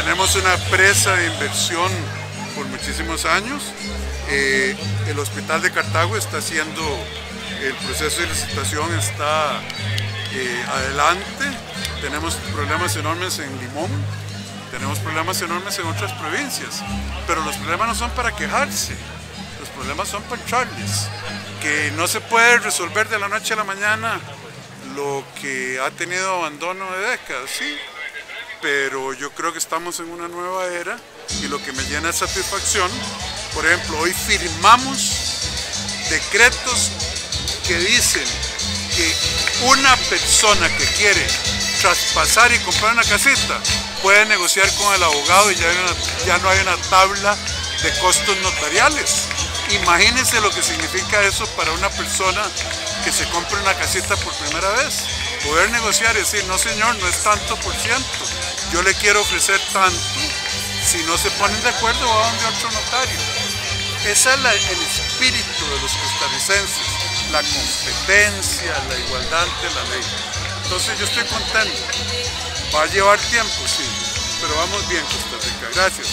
Tenemos una presa de inversión por muchísimos años. Eh, el Hospital de Cartago está haciendo el proceso de licitación, está eh, adelante. Tenemos problemas enormes en Limón, tenemos problemas enormes en otras provincias, pero los problemas no son para quejarse, los problemas son para entrarles. Que no se puede resolver de la noche a la mañana lo que ha tenido abandono de décadas, sí, pero yo creo que estamos en una nueva era y lo que me llena de satisfacción, por ejemplo, hoy firmamos decretos que dicen que una persona que quiere traspasar y comprar una casita puede negociar con el abogado y ya, ya no hay una tabla de costos notariales. Imagínense lo que significa eso para una persona que se compre una casita por primera vez. Poder negociar y decir, no señor, no es tanto por ciento, yo le quiero ofrecer tanto, si no se ponen de acuerdo va a donde otro notario. Ese es el espíritu de los costarricenses, la competencia, la igualdad ante la ley. Entonces yo estoy contento. Va a llevar tiempo, sí, pero vamos bien Costa Rica. Gracias.